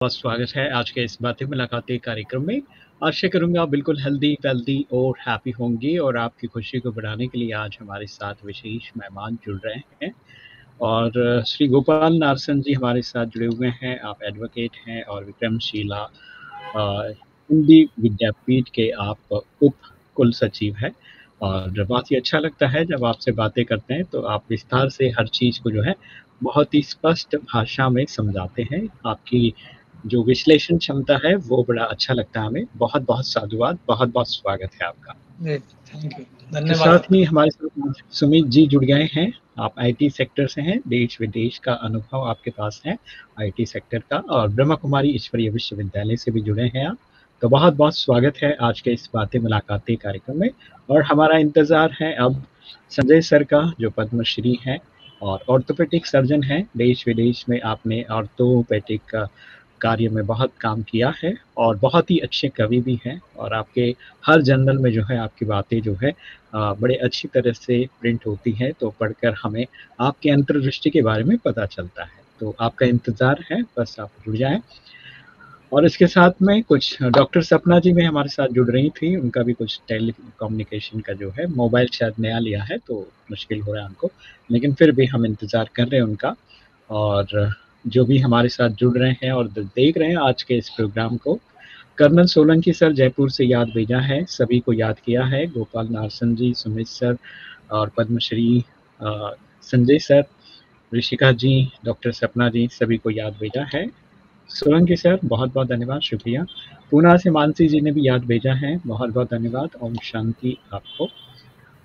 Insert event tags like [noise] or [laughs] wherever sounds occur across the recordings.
बहुत स्वागत है आज के इस बातें मुलाकातें कार्यक्रम में। आशा करूँगा बिल्कुल हेल्दी वेल्दी और हैप्पी होंगे और आपकी खुशी को बढ़ाने के लिए आज हमारे साथ विशेष मेहमान जुड़ रहे हैं। और श्री गोपाल नारसन जी हमारे साथ जुड़े हुए हैं। आप एडवोकेट हैं और विक्रमशिला हिंदी विद्यापीठ के आप उप कुल सचिव हैं। और बहुत ही अच्छा लगता है जब आपसे बातें करते हैं तो आप विस्तार से हर चीज़ को जो है बहुत ही स्पष्ट भाषा में समझाते हैं। आपकी जो विश्लेषण क्षमता है वो बड़ा अच्छा लगता है हमें। बहुत बहुत साधुवाद बहुत बहुत स्वागत है आपका। थैंक यू धन्यवाद। साथ ही हमारे साथ सुमित जी जुड़ गए हैं। आप आईटी सेक्टर से हैं देश विदेश का अनुभव आपके पास है आईटी सेक्टर का और ब्रह्मा कुमारी ईश्वरीय विश्वविद्यालय से भी जुड़े हैं आप। तो बहुत बहुत स्वागत है आज के इस बातें मुलाकातें कार्यक्रम में। और हमारा इंतज़ार है अब संजय सर का जो पद्मश्री है और ऑर्थोपेटिक सर्जन है देश विदेश में आपने ऑर्थोपेटिक का कार्य में बहुत काम किया है और बहुत ही अच्छे कवि भी हैं और आपके हर जर्नल में जो है, आपकी बातें जो है बड़े अच्छी तरह से प्रिंट होती हैं तो पढ़कर हमें आपके अंतर्दृष्टि के बारे में पता चलता है। तो आपका इंतज़ार है, बस आप जुड़ जाएँ। और इसके साथ में कुछ डॉक्टर सपना जी भी हमारे साथ जुड़ रही थी, उनका भी कुछ टेली कम्युनिकेशन का जो है, मोबाइल शायद नया लिया है तो मुश्किल हो रहा है उनको, लेकिन फिर भी हम इंतज़ार कर रहे हैं उनका। और जो भी हमारे साथ जुड़ रहे हैं और देख रहे हैं आज के इस प्रोग्राम को। कर्नल सोलंकी सर जयपुर से याद भेजा है, सभी को याद किया है। गोपाल नारसन जी, सुमित सर और पद्मश्री संजय सर, ऋषिका जी, डॉक्टर सपना जी, सभी को याद भेजा है। सोलंकी सर बहुत बहुत धन्यवाद, शुक्रिया। पूना से मानसी जी ने भी याद भेजा है। बहुत बहुत धन्यवाद, ओम शांति आपको।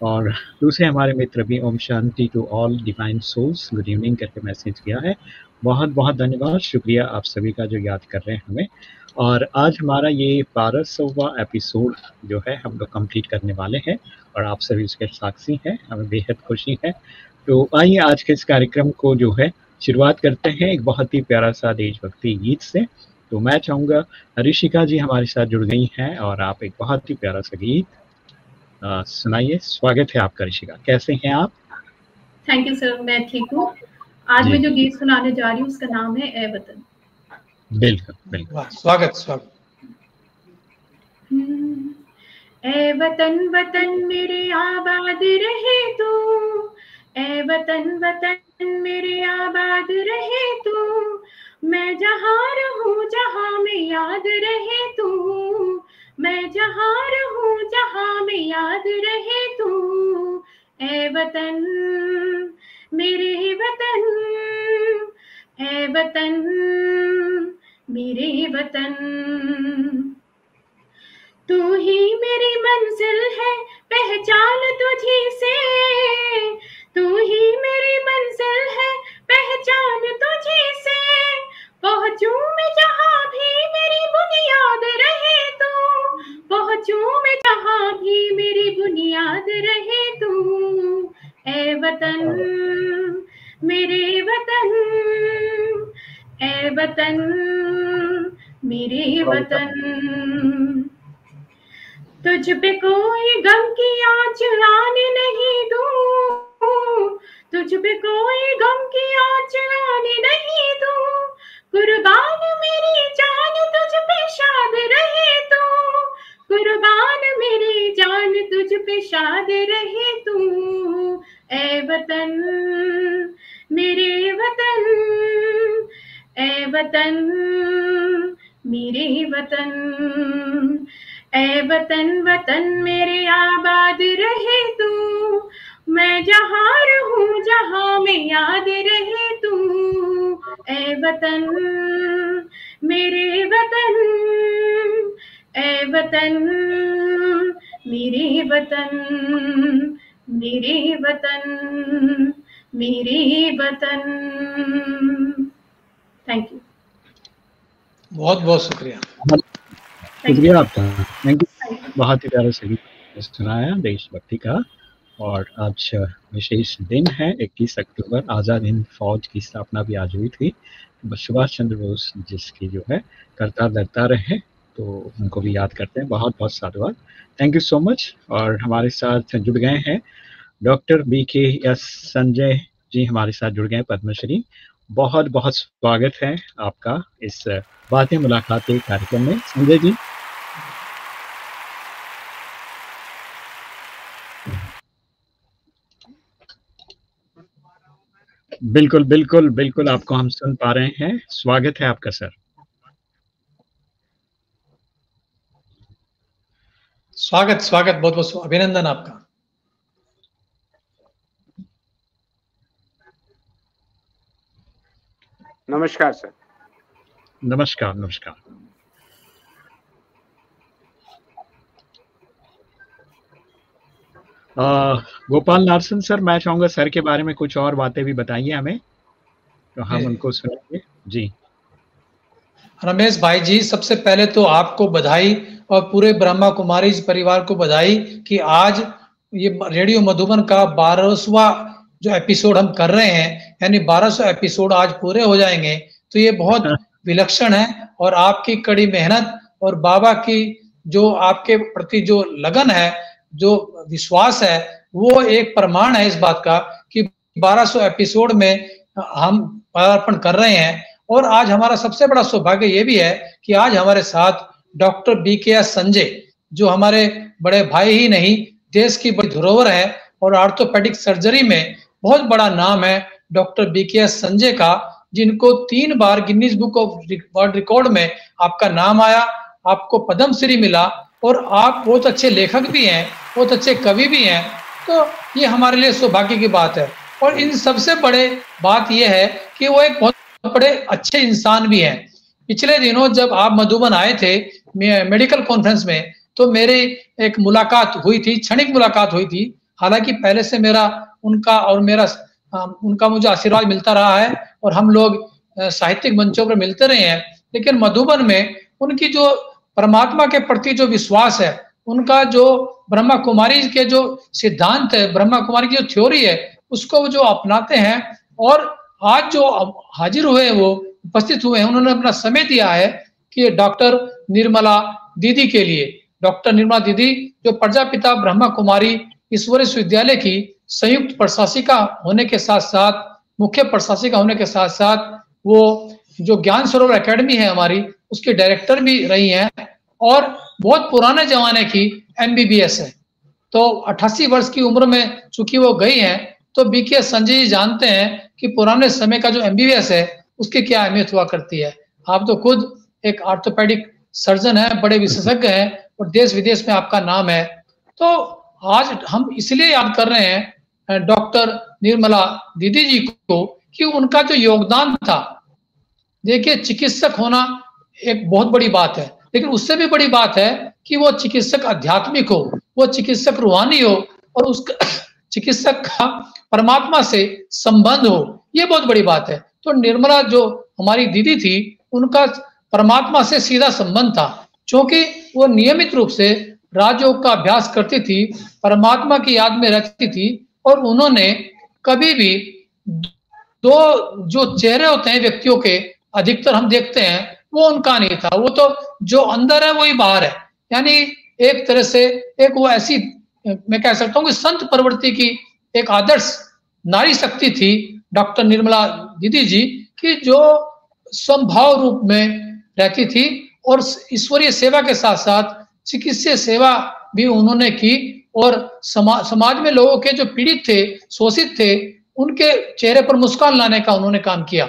और दूसरे हमारे मित्र भी, Om Shanti to all, divine souls, good evening करके मैसेज किया है। बहुत बहुत धन्यवाद। शुक्रिया आप सभी का जो याद कर रहे हैं हमें। और आज हमारा ये बारह सौवा एपिसोड जो है, हम लोग कंप्लीट करने वाले हैं और आप सभी उसके साक्षी हैं। हमें बेहद खुशी है। तो आइए आज के इस कार्यक्रम को जो है, शुरुआत करते हैं एक बहुत ही प्यारा सा देशभक्ति गीत से। तो मैं चाहूँगा, ऋषिका जी हमारे साथ जुड़ गई हैं और आप एक बहुत ही प्यारा सा गीत सुनाइए। स्वागत है आपका ऋषिका। कैसे हैं आप? थैंक यू सर मैं ठीक हूँ। आज मैं जो गीत सुनाने जा रही हूँ उसका नाम है ए वतन। बिल्कुल बिल्कुल। स्वागत स्वागत। ए वतन वतन मेरे आबाद रहे तू। ए वतन वतन मेरे आबाद रहे तू। मैं जहाँ रहूँ जहाँ में याद रहे तू। मैं जहाँ रहूँ जहाँ में याद रहे तू। ए वतन मेरे वतन है वतन, मेरे वतन। तू ही मेरी मंजिल है, पहचान तुझी से। तू ही मेरी मंजिल है, पहचान तुझी से। पहुंचू मैं जहाँ भी मेरी बुनियाद रहे तू। पहुंचू मैं जहाँ भी मेरी बुनियाद रहे तू। ए वतन, मेरे वतन ए वतन, मेरे वतन। तुझ पे कोई गम की आँच आने नहीं दूँ। तुझ पे कोई गम की आँच आने नहीं दूँ। कुर्बान मेरी जान तुझ पे शाद रहे तू। कुर्बान मेरी जान तुझ पे शाद रहे तू। ए वतन, मेरे वतन, ए वतन, मेरे वतन, ए वतन वतन मेरे आबाद रहे तू। मैं जहाँ रहूँ, जहाँ में याद रहे तू। ए वतन, मेरे वतन, ए वतन, मेरे वतन मेरे वतन मेरे वतन। थैंक यू बहुत बहुत शुक्रिया। शुक्रिया आपका। थैंक यू बहुत ही प्यारा सही सुनाया देशभक्ति का। और आज विशेष दिन है 21 अक्टूबर आज़ाद हिंद फौज की स्थापना भी आज हुई थी। सुभाष चंद्र बोस जिसकी जो है करता दरता रहे। तो उनको भी याद करते हैं। बहुत बहुत साधुवाद। थैंक यू सो मच और हमारे साथ जुड़ गए हैं doctor B K S Sanjay ji हमारे साथ जुड़ गए पद्मश्री। बहुत बहुत स्वागत है आपका इस बातें मुलाकात कार्यक्रम में। संजय जी। बिल्कुल बिल्कुल बिल्कुल आपको हम सुन पा रहे हैं। स्वागत है आपका, सर। स्वागत स्वागत बहुत बहुत अभिनंदन आपका। नमस्कार सर। नमस्कार नमस्कार। गोपाल लार्सन सर मैं चाहूँगा सर के बारे में कुछ और बातें भी बताइए हमें तो हम उनको सुनेंगे जी। रमेश भाई जी सबसे पहले तो आपको बधाई और पूरे ब्रह्मा कुमारी परिवार को बधाई कि आज ये रेडियो मधुबन का बारहवा जो एपिसोड हम कर रहे हैं यानी 1200 एपिसोड आज पूरे हो जाएँगे तो ये बहुत हाँ। विलक्षण है और आपकी कड़ी मेहनत और बाबा की जो आपके प्रति जो लगन है जो विश्वास है वो एक प्रमाण है इस बात का कि 1200 एपिसोड में हम पदार्पण कर रहे हैं और आज हमारा सबसे बड़ा सौभाग्य ये भी है कि आज हमारे साथ doctor B K S Sanjay, जो हमारे बड़े भाई ही नहीं, देश की बड़ी धरोहर है और आर्थोपेडिक सर्जरी में बहुत बड़ा नाम है doctor B K S Sanjay का, जिनको तीन बार Guinness book of world record में आपका नाम आया, आपको पद्म श्री मिला और आप बहुत अच्छे लेखक भी हैं, बहुत अच्छे कवि भी हैं तो ये हमारे लिए सौभाग्य की बात है। और इन सबसे बड़े बात यह है कि वो एक बहुत बड़े अच्छे इंसान भी हैं। पिछले दिनों जब आप मधुबन आए थे मेडिकल कॉन्फ्रेंस में तो मेरी एक मुलाकात हुई थी, क्षणिक मुलाकात हुई थी। हालाँकि पहले से मेरा, उनका और मेरा उनका मुझे आशीर्वाद मिलता रहा है और हम लोग साहित्यिक मंचों पर मिलते रहे हैं। लेकिन मधुबन में, उनकी जो परमात्मा के प्रति जो विश्वास है, उनका जो ब्रह्मा कुमारी के जो सिद्धांत है ब्रह्मा कुमारी की जो थ्योरी है, उसको जो अपनाते हैं और आज जो हाजिर हुए वो उपस्थित हुए हैं, उन्होंने अपना समय दिया है। कि डॉक्टर निर्मला दीदी के लिए। डॉक्टर निर्मला दीदी, जो प्रजापिता ब्रह्मा कुमारी ईश्वर विश्वविद्यालय की संयुक्त प्रशासिका होने के साथ साथ मुख्य प्रशासिका होने के साथ साथ वो जो ज्ञान सरोवर एकेडमी है हमारी, उसकी डायरेक्टर भी रही हैं और बहुत पुराने जमाने की एमबीबीएस है। तो अट्ठासी वर्ष की उम्र में चूँकि वो गई हैं तो बीके संजय जी जानते हैं कि पुराने समय का जो एमबीबीएस है, उसकी क्या अहमियत हुआ करती है। आप तो खुद एक आर्थोपेडिक सर्जन है, बड़े विशेषज्ञ हैं और देश विदेश में आपका नाम है। तो आज हम इसलिए याद कर रहे हैं डॉक्टर निर्मला दीदी जी को कि उनका जो योगदान था, देखिए चिकित्सक होना एक बहुत बड़ी बात है, लेकिन उससे भी बड़ी बात है कि वो चिकित्सक आध्यात्मिक हो, वो चिकित्सक रूहानी हो और उस [coughs] चिकित्सक का परमात्मा से संबंध हो, ये बहुत बड़ी बात है। तो निर्मला जो हमारी दीदी थी, उनका परमात्मा से सीधा संबंध था। क्योंकि वो नियमित रूप से राजयोग का अभ्यास करती थी, परमात्मा की याद में रहती थी और उन्होंने कभी भी दो, जो चेहरे होते हैं व्यक्तियों के, अधिकतर हम देखते हैं, वो उनका नहीं था। वो तो जो अंदर है, वही बाहर है। यानी एक तरह से एक वो ऐसी, मैं कह सकता हूँ कि संत प्रवृत्ति की एक आदर्श नारी शक्ति थी, डॉक्टर निर्मला दीदी जी, की जो संभाव रूप में रहती थी और ईश्वरीय सेवा के साथ साथ चिकित्सीय सेवा भी उन्होंने की और समा, समाज में लोगों के जो पीड़ित थे शोषित थे उनके चेहरे पर मुस्कान लाने का उन्होंने काम किया।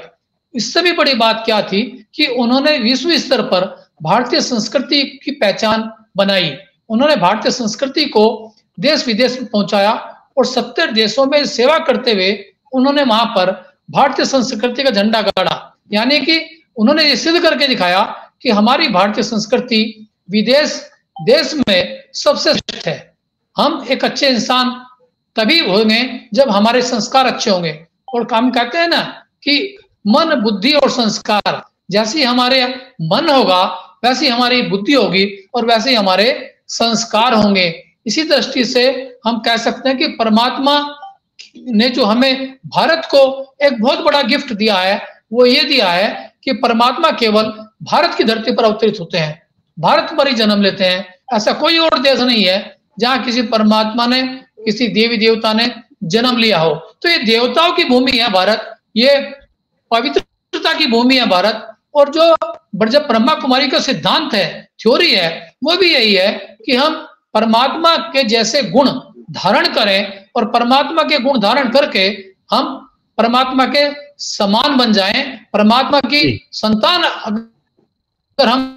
इससे भी बड़ी बात क्या थी कि उन्होंने विश्व स्तर पर भारतीय संस्कृति की पहचान बनाई। उन्होंने भारतीय संस्कृति को देश विदेश में पहुँचाया और सत्तर देशों में सेवा करते हुए उन्होंने वहाँ पर भारतीय संस्कृति का झंडा गाड़ा। यानी कि उन्होंने ये सिद्ध करके दिखाया कि हमारी भारतीय संस्कृति विदेश, देश में सबसे श्रेष्ठ है। हम एक अच्छे इंसान तभी होंगे जब हमारे संस्कार अच्छे होंगे। और काम कहते हैं ना कि मन, बुद्धि और संस्कार, जैसी हमारे मन होगा, वैसी हमारी बुद्धि होगी और वैसे ही हमारे संस्कार होंगे। इसी दृष्टि से हम कह सकते हैं कि परमात्मा ने जो हमें भारत को एक बहुत बड़ा गिफ्ट दिया है, वो ये दिया है कि परमात्मा केवल भारत की धरती पर अवतरित होते हैं, भारत पर ही जन्म लेते हैं। ऐसा कोई और देश नहीं है जहाँ किसी परमात्मा ने, किसी देवी देवता ने जन्म लिया हो। तो ये देवताओं की भूमि है भारत, ये पवित्रता की भूमि है भारत, और जो जब ब्रह्मा कुमारी का सिद्धांत है, थ्योरी है, वो भी यही है कि हम परमात्मा के जैसे गुण धारण करें, और परमात्मा के गुण धारण करके हम परमात्मा के समान बन जाएँ परमात्मा की संतान अगर हम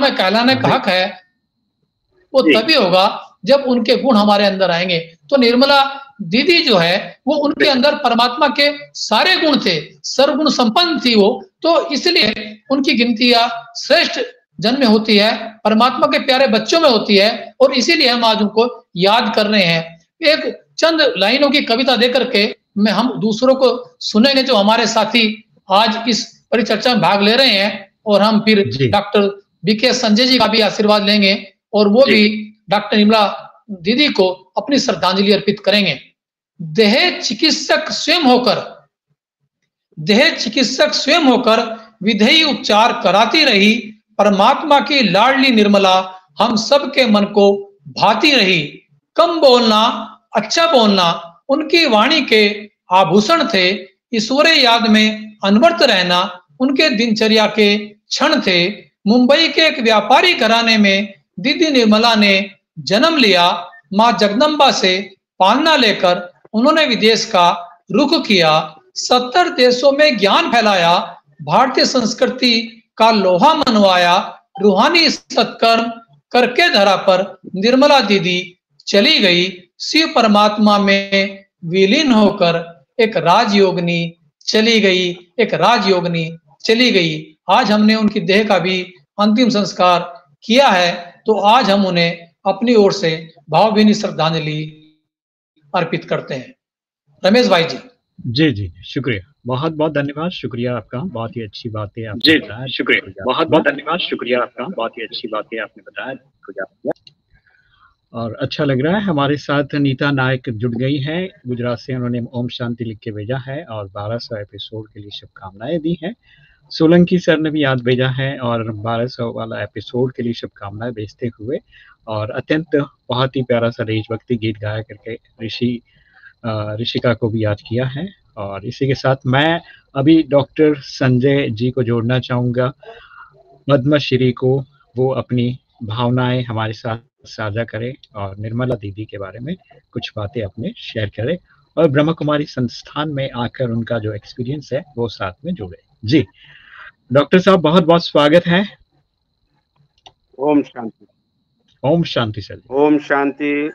कहलाने का हक है वो तभी होगा जब उनके गुण हमारे अंदर आएँगे। तो निर्मला दीदी जो है वो उनके अंदर परमात्मा के सारे गुण थे सर्वगुण संपन्न थी वो। तो इसलिए उनकी गिनतियाँ श्रेष्ठ जन्म में होती है परमात्मा के प्यारे बच्चों में होती है और इसीलिए हम आज उनको याद कर रहे हैं। एक चंद लाइनों की कविता देकर के मैं हम दूसरों को सुनेंगे जो हमारे साथी आज इस परिचर्चा में भाग ले रहे हैं और हम फिर डॉक्टर बीके संजय जी का भी आशीर्वाद लेंगे और वो भी डॉक्टर निर्मला दीदी को अपनी श्रद्धांजलि अर्पित करेंगे। देह चिकित्सक स्वयं होकर देह चिकित्सक स्वयं होकर विधेयी उपचार कराती रही परमात्मा की लाडली निर्मला हम सबके मन को भाती रही। कम बोलना अच्छा बोलना उनकी वाणी के आभूषण थे। ईश्वर याद में अनवर्त रहना उनके दिनचर्या के क्षण थे। मुंबई के एक व्यापारी घराने में दीदी निर्मला ने जन्म लिया। माँ जगदम्बा से पालना लेकर उन्होंने विदेश का रुख किया। सत्तर देशों में ज्ञान फैलाया। भारतीय संस्कृति का लोहा मनवाया। रूहानी सत्कर्म करके धरा पर निर्मला दीदी चली गई। शिव परमात्मा में विलीन होकर एक राजयोगनी चली गई एक राजयोगनी चली गई। आज हमने उनकी देह का भी अंतिम संस्कार किया है तो आज हम उन्हें अपनी ओर से भावभीनी श्रद्धांजलि अर्पित करते हैं। रमेश भाई जी। जी जी शुक्रिया। बहुत बहुत धन्यवाद। शुक्रिया आपका। बहुत ही अच्छी बात है जी शुक्रिया। बहुत बहुत धन्यवाद। शुक्रिया आपका। बहुत ही अच्छी बात है आपने बताया। और अच्छा लग रहा है। हमारे साथ नीता नायक जुड़ गई हैं। गुजरात से उन्होंने ओम शांति लिख के भेजा है और 1200 एपिसोड के लिए शुभकामनाएँ दी हैं। सोलंकी सर ने भी याद भेजा है और 1200 वाला एपिसोड के लिए शुभकामनाएँ भेजते हुए और अत्यंत बहुत ही प्यारा सा देशभक्ति गीत गाया करके ऋषि ऋषिका को भी याद किया है। और इसी के साथ मैं अभी डॉक्टर संजय जी को जोड़ना चाहूँगा। पद्मश्री को वो अपनी भावनाएँ हमारे साथ साझा करें और निर्मला दीदी के बारे में कुछ बातें अपने शेयर करें और ब्रह्म कुमारी संस्थान में आकर उनका जो एक्सपीरियंस है वो साथ में जुड़े। जी डॉक्टर साहब बहुत बहुत स्वागत है। ओम शांति। ओम शांति सर ओम शांति।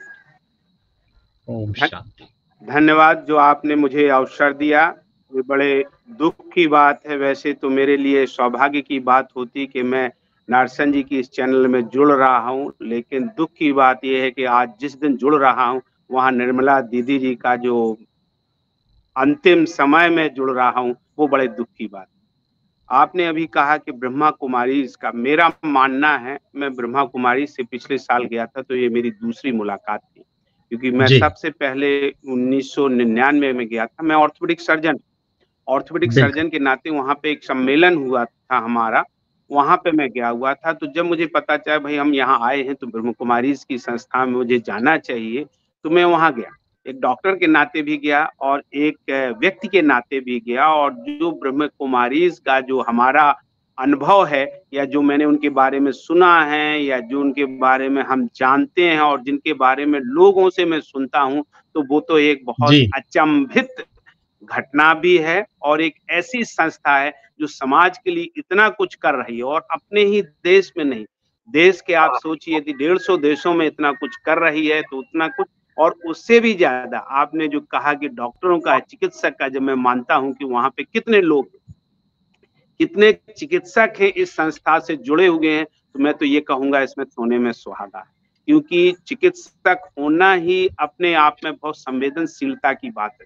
ओम शांति। धन्यवाद जो आपने मुझे अवसर दिया। ये बड़े दुख की बात है। वैसे तो मेरे लिए सौभाग्य की बात होती कि मैं नारसन जी की इस चैनल में जुड़ रहा हूँ लेकिन दुख की बात यह है कि आज जिस दिन जुड़ रहा हूँ वहाँ निर्मला दीदी जी का जो अंतिम समय में जुड़ रहा हूँ वो बड़े दुख की बात आपने अभी कहा कि ब्रह्मा कुमारी इसका मेरा मानना है मैं ब्रह्मा कुमारी से पिछले साल गया था तो ये मेरी दूसरी मुलाकात थी क्योंकि मैं सबसे पहले 1999 में गया था मैं ऑर्थोपेडिक सर्जन ऑर्थोपेडिक सर्जन के नाते वहाँ पे एक सम्मेलन हुआ था हमारा वहाँ पे मैं गया हुआ था तो जब मुझे पता चला भाई हम यहाँ आए हैं तो ब्रह्म कुमारी की संस्था में मुझे जाना चाहिए। तो मैं वहाँ गया। एक डॉक्टर के नाते भी गया और एक व्यक्ति के नाते भी गया और जो ब्रह्म कुमारी का जो हमारा अनुभव है या जो मैंने उनके बारे में सुना है या जो उनके बारे में हम जानते हैं और जिनके बारे में लोगों से मैं सुनता हूँ तो वो तो एक बहुत अचंभित घटना भी है और एक ऐसी संस्था है जो समाज के लिए इतना कुछ कर रही है और अपने ही देश में नहीं। देश के आप सोचिए यदि डेढ़ सौ देशों में इतना कुछ कर रही है तो उतना कुछ और उससे भी ज़्यादा। आपने जो कहा कि डॉक्टरों का, चिकित्सक का, जब मैं मानता हूँ कि वहाँ पे कितने लोग, कितने चिकित्सक हैं इस संस्था से जुड़े हुए हैं तो मैं तो ये कहूँगा इसमें सोने में सुहागा क्योंकि चिकित्सक होना ही अपने आप में बहुत संवेदनशीलता की बात है।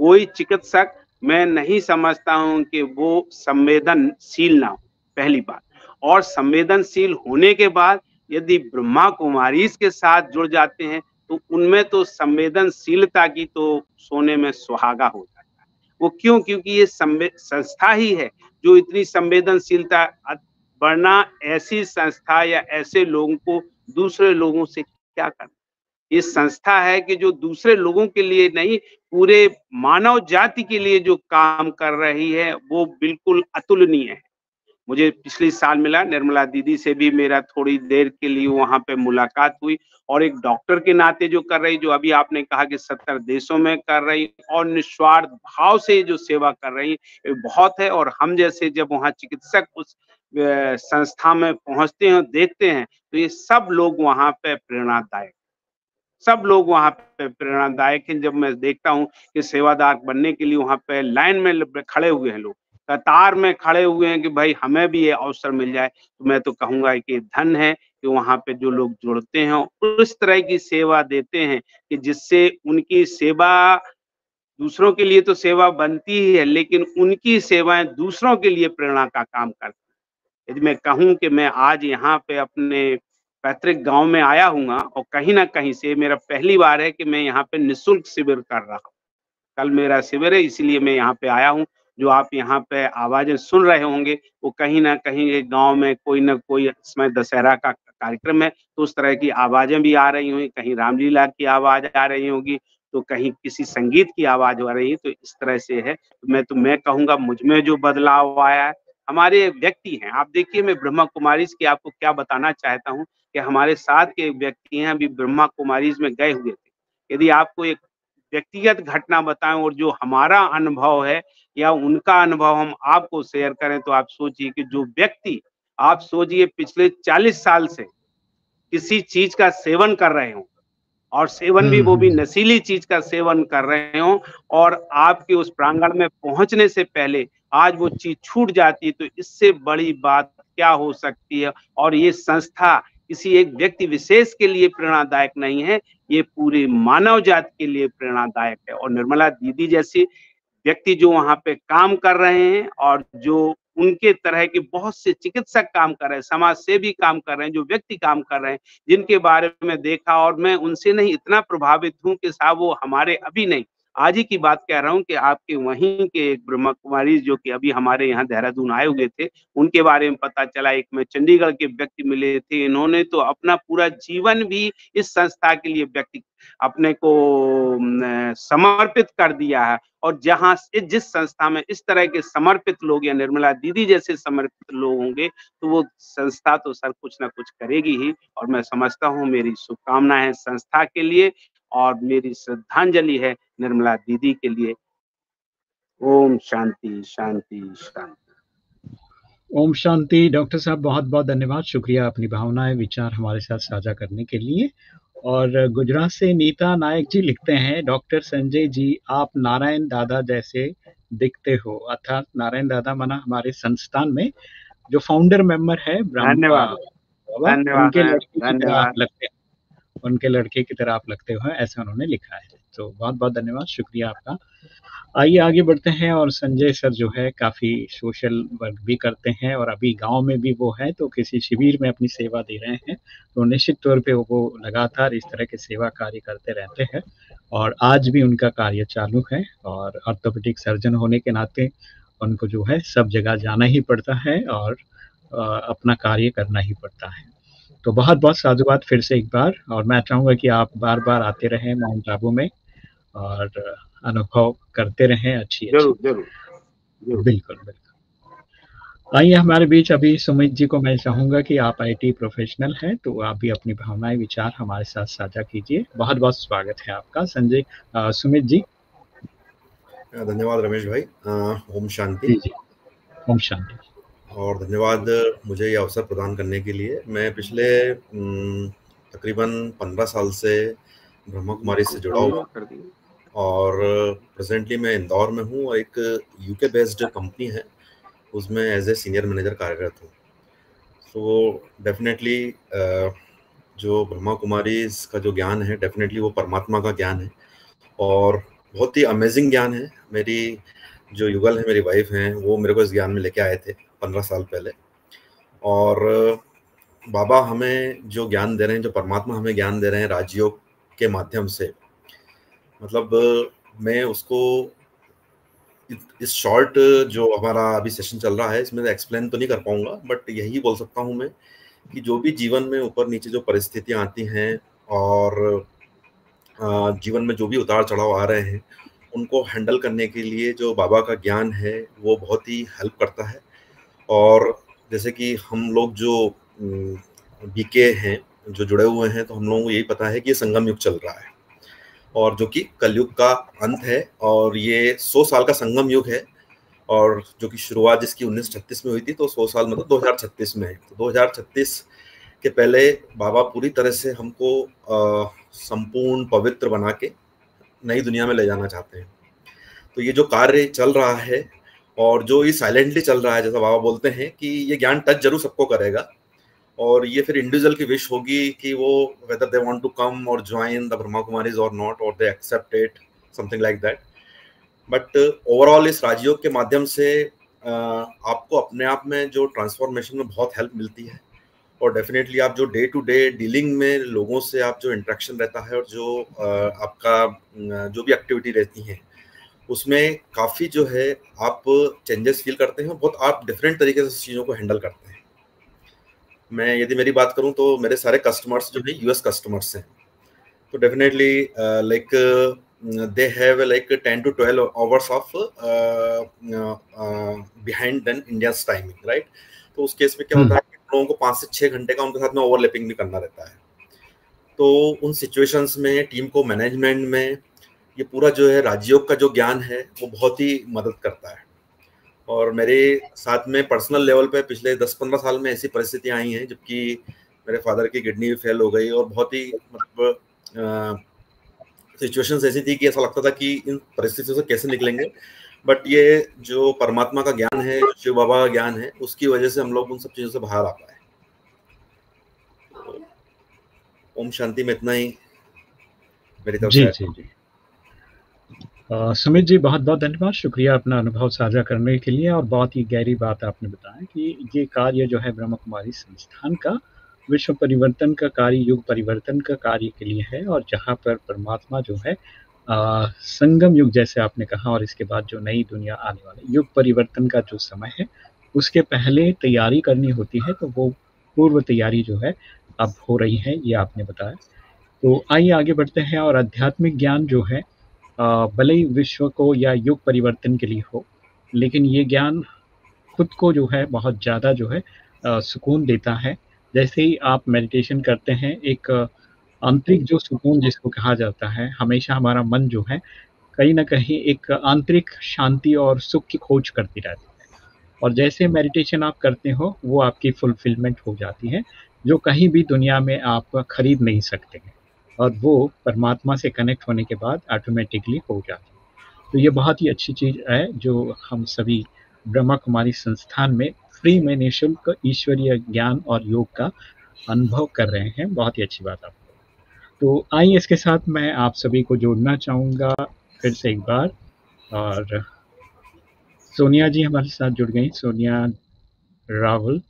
कोई चिकित्सक मैं नहीं समझता हूँ कि वो संवेदनशील ना हो, पहली बात। और संवेदनशील होने के बाद यदि ब्रह्मा कुमारी के साथ जुड़ जाते हैं तो उनमें तो संवेदनशीलता की तो सोने में सुहागा हो जाता है। वो क्यों? क्योंकि ये संस्था ही है जो इतनी संवेदनशीलता बढ़ना ऐसी संस्था या ऐसे लोगों को दूसरे लोगों से क्या करना? ये संस्था है कि जो दूसरे लोगों के लिए नहीं, पूरे मानव जाति के लिए जो काम कर रही है, वो बिल्कुल अतुलनीय है। मुझे पिछले साल मिला, निर्मला दीदी से भी मेरा थोड़ी देर के लिए वहाँ पे मुलाकात हुई और एक डॉक्टर के नाते जो कर रही, जो अभी आपने कहा कि सत्तर देशों में कर रही और निस्वार्थ भाव से जो सेवा कर रही बहुत है और हम जैसे जब वहाँ चिकित्सक उस संस्था में पहुँचते हैं, देखते हैं तो ये सब लोग वहाँ पे प्रेरणादायक सब लोग वहाँ पे प्रेरणादायक हैं। जब मैं देखता हूँ कि सेवादार बनने के लिए वहाँ पे लाइन में खड़े हुए हैं लोग। कतार में खड़े हुए हैं कि भाई हमें भी ये अवसर मिल जाए। तो मैं तो कहूँगा कि धन है कि वहाँ पे जो लोग जुड़ते हैं उस तरह की सेवा देते हैं कि जिससे उनकी सेवा, दूसरों के लिए तो सेवा बनती ही है, लेकिन उनकी सेवाएँ दूसरों के लिए प्रेरणा का काम करती यदि मैं कहूँ कि मैं आज यहाँ पे अपने पैतृक गाँव में आया हूँ और कहीं ना कहीं से मेरा पहली बार है कि मैं यहाँ पे निशुल्क शिविर कर रहा हूँ। कल मेरा शिविर है, इसलिए मैं यहाँ पे आया हूँ। जो आप यहाँ पे आवाज़ें सुन रहे होंगे, वो कहीं ना कहीं एक गाँव में कोई ना कोई इसमें दशहरा का कार्यक्रम है तो उस तरह की आवाज़ें भी आ रही होंगी, कहीं रामलीला की आवाज़ आ रही होगी तो कहीं किसी संगीत की आवाज़ आ रही है तो इस तरह से है। तो मैं तो मैं कहूँगा, मुझमें जो बदलाव आया है, हमारे व्यक्ति हैं। आप देखिए, मैं ब्रह्मा कुमारी आपको क्या बताना चाहता हूँ कि हमारे साथ के व्यक्ति हैं अभी ब्रह्मा कुमारी में गए हुए थे यदि आपको एक व्यक्तिगत घटना बताएँ और जो हमारा अनुभव है या उनका अनुभव हम आपको शेयर करें तो आप सोचिए कि जो व्यक्ति आप सोचिए पिछले 40 साल से किसी चीज़ का सेवन कर रहे हो और सेवन भी वो भी हम्म। नशीली चीज़ का सेवन कर रहे हो और आपके उस प्रांगण में पहुँचने से पहले आज वो चीज़ छूट जाती है तो इससे बड़ी बात क्या हो सकती है और ये संस्था किसी एक व्यक्ति विशेष के लिए प्रेरणादायक नहीं है, ये पूरे मानव जाति के लिए प्रेरणादायक है। और निर्मला दीदी जैसी व्यक्ति जो वहाँ पे काम कर रहे हैं और जो उनके तरह के बहुत से चिकित्सक काम कर रहे हैं समाज से भी काम कर रहे हैं, जो व्यक्ति काम कर रहे हैं, जिनके बारे में देखा और मैं उनसे नहीं इतना प्रभावित हूँ कि साहब वो हमारे अभी नहीं। आज ही की बात कह रहा हूँ कि आपके वहीं के एक ब्रह्मा कुमारी जो कि अभी हमारे यहाँ देहरादून आए हुए थे, उनके बारे में पता चला। एक में चंडीगढ़ के व्यक्ति मिले थे इन्होंने तो अपना पूरा जीवन भी इस संस्था के लिए व्यक्ति अपने को समर्पित कर दिया है। और जहाँ जिस संस्था में इस तरह के समर्पित लोग या निर्मला दीदी जैसे समर्पित लोग होंगे तो वो संस्था तो सर कुछ ना कुछ करेगी ही। और मैं समझता हूँ मेरी शुभकामनाएँ संस्था के लिए। और मेरी श्रद्धांजलि है निर्मला दीदी के लिए। ओम शांति शांति शांति। ओम शांति। डॉक्टर साहब बहुत बहुत धन्यवाद। शुक्रिया अपनी भावनाएँ विचार हमारे साथ साझा करने के लिए। और गुजरात से नीता नायक जी लिखते हैं डॉक्टर संजय जी आप नारायण दादा जैसे दिखते हो। अर्थात नारायण दादा मना हमारे संस्थान में जो फाउंडर मेंबर है धन्यवाद। धन्यवाद धन्यवाद। लगते हैं। उनके लड़के की तरह आप लगते हो, ऐसा उन्होंने लिखा है। तो बहुत बहुत धन्यवाद, शुक्रिया आपका। आइए, आगे बढ़ते हैं और संजय सर जो है काफ़ी सोशल वर्क भी करते हैं और अभी गाँव में भी वो है तो किसी शिविर में अपनी सेवा दे रहे हैं। तो निश्चित तौर पे वो लगातार इस तरह के सेवा कार्य करते रहते हैं और आज भी उनका कार्य चालू है और ऑर्थोपेडिक सर्जन होने के नाते उनको जो है सब जगह जाना ही पड़ता है और अपना कार्य करना ही पड़ता है। तो बहुत बहुत साधुवाद फिर से एक बार और मैं चाहूँगा कि आप बार बार आते रहें माउंट आबू में और अनुभव करते रहें अच्छी ज़रूर ज़रूर बिल्कुल बिल्कुल। आइए हमारे बीच अभी सुमित जी को मैं चाहूँगा कि आप आईटी प्रोफेशनल हैं तो आप भी अपनी भावनाएँ विचार हमारे साथ साझा कीजिए। बहुत बहुत स्वागत है आपका संजय सुमित जी। धन्यवाद रमेश भाई। ओम शांति। जी। ओम शांति। और धन्यवाद मुझे ये अवसर प्रदान करने के लिए। मैं पिछले तकरीबन पंद्रह साल से ब्रह्मा कुमारी से जुड़ा हुआ और प्रेजेंटली मैं इंदौर में हूँ एक यूके बेस्ड कंपनी है, उसमें एज ए सीनियर मैनेजर कार्यरत हूँ। सो डेफिनेटली जो ब्रह्मा कुमारी का जो ज्ञान है डेफिनेटली वो परमात्मा का ज्ञान है और बहुत ही अमेजिंग ज्ञान है। मेरी जो युगल है, मेरी वाइफ हैं, वो मेरे को इस ज्ञान में लेके आए थे। पंद्रह साल पहले। और बाबा हमें जो ज्ञान दे रहे हैं, जो परमात्मा हमें ज्ञान दे रहे हैं राजयोग के माध्यम से मतलब मैं उसको इस शॉर्ट, जो हमारा अभी सेशन चल रहा है, इसमें एक्सप्लेन तो नहीं कर पाऊँगा, बट यही बोल सकता हूँ मैं कि जो भी जीवन में ऊपर नीचे जो परिस्थितियाँ आती हैं और जीवन में जो भी उतार चढ़ाव आ रहे हैं, उनको हैंडल करने के लिए जो बाबा का ज्ञान है, वो बहुत ही हेल्प करता है। और जैसे कि हम लोग जो बीके हैं, जो जुड़े हुए हैं तो हम लोगों को यही पता है कि ये संगम युग चल रहा है। और जो कि कलयुग का अंत है और ये सौ साल का संगम युग है और जो कि शुरुआत जिसकी उन्नीस छत्तीस में हुई थी तो सौ साल मतलब दो हज़ार छत्तीस में है। तो दो हज़ार छत्तीस के पहले बाबा पूरी तरह से हमको संपूर्ण पवित्र बना के नई दुनिया में ले जाना चाहते हैं। तो ये जो कार्य चल रहा है और जो ये साइलेंटली चल रहा है जैसा बाबा बोलते हैं कि ये ज्ञान टच ज़रूर सबको करेगा। और ये फिर इंडिविजुअल की विश होगी कि वो whether they want to come और join the Brahma Kumaris or not or they accept it something like that but overall is Rajyoga के माध्यम से uh, आपको अपने आप में जो ट्रांसफॉर्मेशन में बहुत हेल्प मिलती है। और डेफिनेटली आप जो डे टू डे डीलिंग में लोगों से आप जो इंट्रैक्शन रहता है और जो uh, आपका uh, जो भी एक्टिविटी रहती है उसमें काफ़ी जो है आप चेंजेस फील करते हैं बहुत आप डिफरेंट तरीके से चीज़ों को हैंडल करते हैं। मैं यदि मेरी बात करूँ तो मेरे सारे कस्टमर्स जो है यूएस कस्टमर्स हैं। तो definitely like they have like ten to twelve hours of behind than India timing right तो उस केस में क्या होता है लोगों को पाँच से छः घंटे का उनके साथ में ओवरलैपिंग भी करना रहता है। तो उन सिचुएशंस में टीम को मैनेजमेंट में ये पूरा जो है राजयोग का जो ज्ञान है वो बहुत ही मदद करता है। और मेरे साथ में पर्सनल लेवल पे पिछले दस पंद्रह साल में ऐसी परिस्थितियाँ आई हैं जबकि मेरे फादर की किडनी भी फेल हो गई और बहुत ही मतलब सिचुएशन ऐसी थी कि ऐसा लगता था कि इन परिस्थितियों से कैसे निकलेंगे। बट ये जो परमात्मा का ज्ञान है शिव बाबा का ज्ञान है उसकी वजह से हम लोग उन सब चीज़ों से बाहर आ पाए। ओम शांति में इतना ही। मेरी तरफ़ जी, जी, जी. सुमित जी बहुत बहुत धन्यवाद। शुक्रिया अपना अनुभव साझा करने के लिए और बहुत ही गहरी बात आपने बताया कि ये कार्य जो है ब्रह्म कुमारी संस्थान का विश्व परिवर्तन का कार्य युग परिवर्तन का कार्य के लिए है और जहाँ पर परमात्मा जो है आ, संगम युग जैसे आपने कहा और इसके बाद जो नई दुनिया आने वाले युग परिवर्तन का जो समय है उसके पहले तैयारी करनी होती है तो वो पूर्व तैयारी जो है अब हो रही है ये आपने बताया। तो आइए आगे बढ़ते हैं और आध्यात्मिक ज्ञान जो है भले ही विश्व को या युग परिवर्तन के लिए हो, लेकिन ये ज्ञान खुद को जो है बहुत ज़्यादा जो है सुकून देता है। जैसे ही आप मेडिटेशन करते हैं, एक आंतरिक जो सुकून जिसको कहा जाता है, हमेशा हमारा मन जो है, कहीं ना कहीं एक आंतरिक शांति और सुख की खोज करती रहती है। और जैसे मेडिटेशन आप करते हो, वो आपकी फुलफिलमेंट हो जाती है, जो कहीं भी दुनिया में आप खरीद नहीं सकते हैं। और वो परमात्मा से कनेक्ट होने के बाद ऑटोमेटिकली हो जाती है तो ये बहुत ही अच्छी चीज़ है जो हम सभी ब्रह्मा कुमारी संस्थान में फ्री में निःशुल्क ईश्वरीय ज्ञान और योग का अनुभव कर रहे हैं। बहुत ही अच्छी बात आपको तो आइए इसके साथ मैं आप सभी को जोड़ना चाहूँगा फिर से एक बार। और सोनिया जी हमारे साथ जुड़ गई। सोनिया, राहुल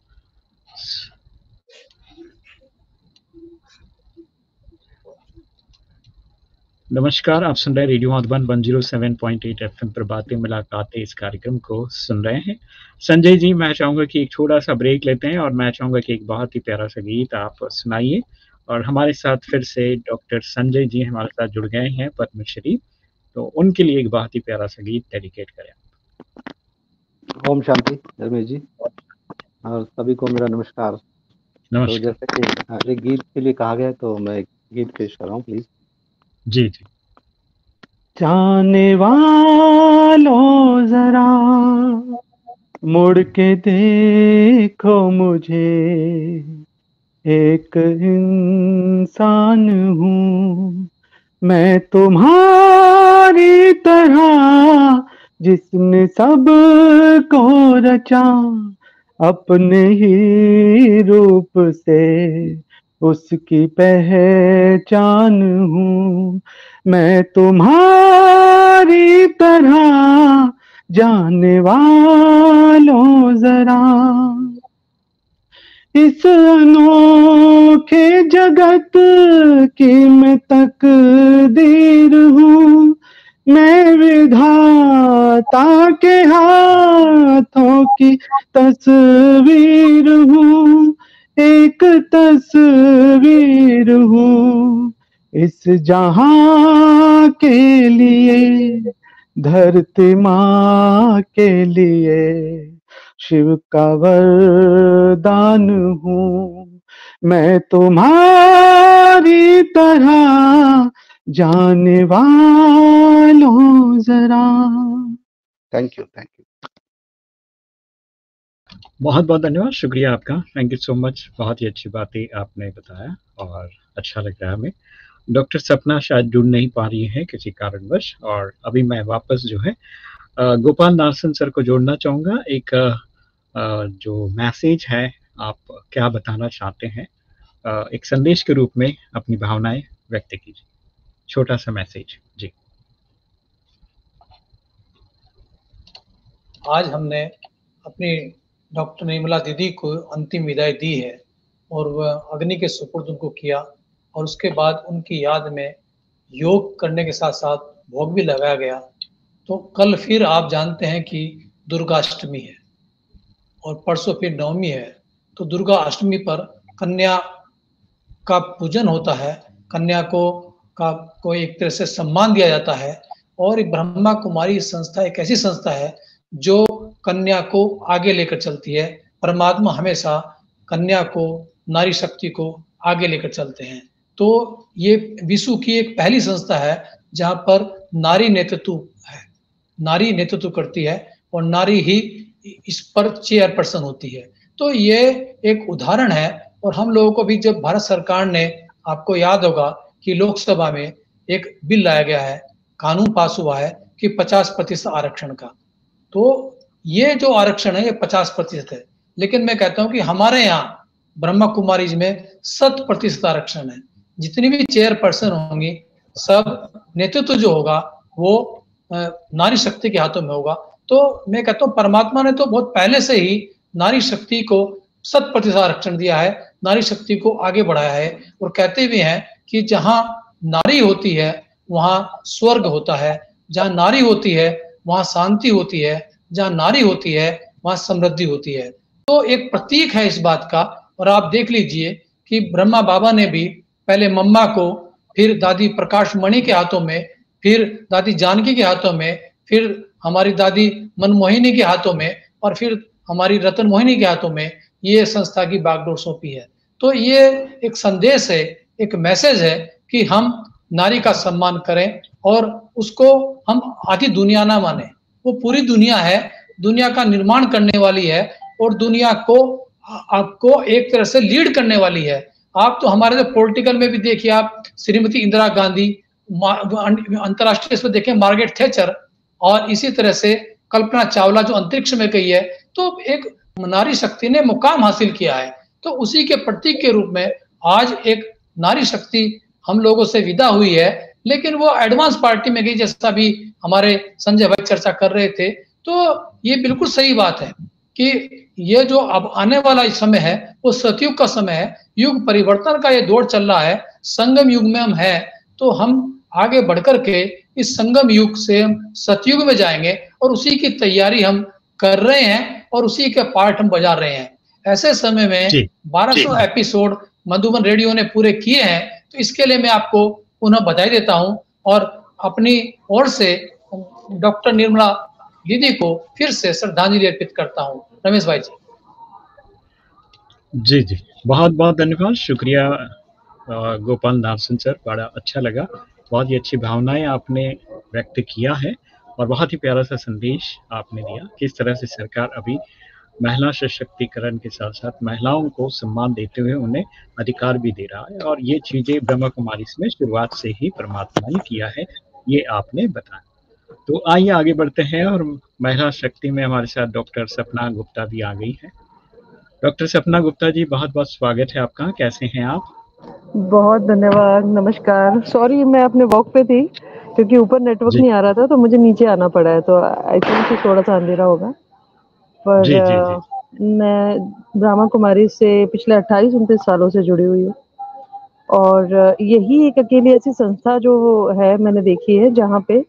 नमस्कार आप सुन रहे radio Madhuban one zero seven point eight F पर बातें मुलाकातें इस कार्यक्रम को सुन रहे हैं। संजय जी मैं चाहूँगा कि एक छोटा सा ब्रेक लेते हैं और मैं चाहूँगा कि एक बहुत ही प्यारा सा गीत आप सुनाइए। और हमारे साथ फिर से डॉक्टर संजय जी हमारे साथ जुड़ गए हैं पद्मश्री तो उनके लिए एक बहुत ही प्यारा सा गीत डेडिकेट करें ओम शांति रमेश जी। और सभी को मेरा नमस्कार। नमस्कार। तो जैसे कि एक गीत के लिए कहा गया तो मैं गीत पेश कर रहा हूँ प्लीज़ जी जी। जाने वालों जरा, मुड़ के देखो मुझे। एक इंसान हूँ, मैं तुम्हारी तरह, जिसने सबको रचा, अपने ही रूप से। उसकी पहचान हूँ। मैं तुम्हारी तरह जाने वालों जरा। इस अनोखे जगत की मैं तक देर हूँ। मैं विधाता के हाथों की तस्वीर हूँ। एक तस्वीर हूँ इस जहाँ के लिए, धरती माँ के लिए। शिव का वरदान हूँ मैं तुम्हारी तरह जाने वालों जरा। थैंक यू थैंक यू बहुत बहुत धन्यवाद। शुक्रिया आपका। थैंक यू सो मच बहुत ही अच्छी बातें आपने बताया और अच्छा लग रहा है हमें। डॉक्टर सपना शायद जुड़ नहीं पा रही है किसी कारणवश और अभी मैं वापस जो है गोपाल नारसन सर को जोड़ना चाहूँगा। एक जो मैसेज है, आप क्या बताना चाहते हैं? एक संदेश के रूप में अपनी भावनाएँ व्यक्त कीजिए। छोटा सा मैसेज। जी। आज हमने अपनी डॉक्टर निर्मला दीदी को अंतिम विदाई दी है और वह अग्नि के सुपुर्द उनको किया और उसके बाद उनकी याद में योग करने के साथ साथ भोग भी लगाया गया। तो कल फिर आप जानते हैं कि दुर्गाष्टमी है और परसों फिर नवमी है। तो दुर्गा अष्टमी पर कन्या का पूजन होता है। कन्या को का, को एक तरह से सम्मान दिया जाता है और एक ब्रह्मा कुमारी संस्था, एक ऐसी संस्था है जो कन्या को आगे लेकर चलती है। परमात्मा हमेशा कन्या को, नारी शक्ति को आगे लेकर चलते हैं। तो ये विश्व की एक पहली संस्था है, जहाँ पर नारी नेतृत्व है। नारी नेतृत्व करती है और नारी ही इस पर चेयरपर्सन होती है। तो ये एक उदाहरण है और हम लोगों को भी जब भारत सरकार ने आपको याद होगा कि लोकसभा में एक बिल लाया गया है, कानून पास हुआ है कि 50 प्रतिशत आरक्षण का। तो ये जो आरक्षण है, ये 50 प्रतिशत है। लेकिन मैं कहता हूँ कि हमारे यहाँ ब्रह्मा कुमारी में शत प्रतिशत आरक्षण है। जितनी भी चेयरपर्सन होंगी, सब नेतृत्व जो होगा, वो नारी शक्ति के हाथों में होगा। तो मैं कहता हूँ, परमात्मा ने तो बहुत पहले से ही नारी शक्ति को शत प्रतिशत आरक्षण दिया है, नारी शक्ति को आगे बढ़ाया है और कहते भी हैं कि जहाँ नारी होती है, वहाँ स्वर्ग होता है, जहाँ नारी होती है, वहाँ शांति होती है जहाँ नारी होती है, वहाँ समृद्धि होती है। तो एक प्रतीक है इस बात का, और आप देख लीजिए कि ब्रह्मा बाबा ने भी पहले मम्मा को, फिर दादी प्रकाश मणि के हाथों में, फिर दादी जानकी के हाथों में, फिर हमारी दादी मनमोहिनी के हाथों में, और फिर हमारी रतन मोहिनी के हाथों में ये संस्था की बागडोर सौंपी है। तो ये एक संदेश है, एक मैसेज है कि हम नारी का सम्मान करें और उसको हम आधी दुनिया ना माने। वो पूरी दुनिया है, दुनिया का निर्माण करने वाली है और दुनिया को, आपको एक तरह से लीड करने वाली है। आप तो हमारे तो पॉलिटिकल में भी देखिए आप, श्रीमती इंदिरा गांधी अंतरराष्ट्रीय इसमें देखें मार्गेट थेचर और इसी तरह से कल्पना चावला जो अंतरिक्ष में गई है तो एक नारी शक्ति ने मुकाम हासिल किया है। तो उसी के प्रतीक के रूप में आज एक नारी शक्ति हम लोगों से विदा हुई है। लेकिन वो एडवांस पार्टी में गई जैसा भी हमारे संजय भाई चर्चा कर रहे थे तो ये बिल्कुल सही बात है कि ये जो अब आने वाला समय है वो सतयुग का समय है युग परिवर्तन का ये दौर चल रहा है संगम युग में हम है तो हम आगे बढ़कर के इस संगम युग से हम सतयुग में जाएँगे और उसी की तैयारी हम कर रहे हैं और उसी के पार्ट हम बजा रहे हैं। ऐसे समय में 1200 एपिसोड मधुबन रेडियो ने पूरे किए हैं तो इसके लिए मैं आपको पुनः बधाई देता हूँ और अपनी ओर से डॉक्टर निर्मला दीदी को फिर से श्रद्धांजलि अर्पित करता हूँ। रमेश भाई जी। जी जी। बहुत बहुत धन्यवाद। शुक्रिया गोपाल नारसिंह सर। बड़ा अच्छा लगा। बहुत ही अच्छी भावनाएँ आपने व्यक्त किया है और बहुत ही प्यारा सा संदेश आपने दिया। किस तरह से सरकार अभी महिला सशक्तिकरण के साथ साथ महिलाओं को सम्मान देते हुए उन्हें अधिकार भी दे रहा है और ये चीज़ें ब्रह्मा कुमारी में शुरुआत से ही परमात्मा ने किया है ये आपने बताया। तो आइए आगे बढ़ते हैं और महिला शक्ति में हमारे साथ डॉक्टर सपना गुप्ता भी आ गई है। डॉक्टर सपना गुप्ता जी बहुत बहुत स्वागत है आपका। कैसे हैं आप? बहुत धन्यवाद नमस्कार। सॉरी मैं अपने वॉक पे थी क्योंकि ऊपर नेटवर्क नहीं आ रहा था तो मुझे नीचे आना पड़ा है तो आई थिंक थोड़ा सा अंधेरा होगा। पर जी, जी, जी. मैं ब्रह्मा कुमारी से पिछले अट्ठाईस उनतीस सालों से जुड़ी हुई हूँ। और यही एक अकेली ऐसी संस्था जो है मैंने देखी है जहाँ पे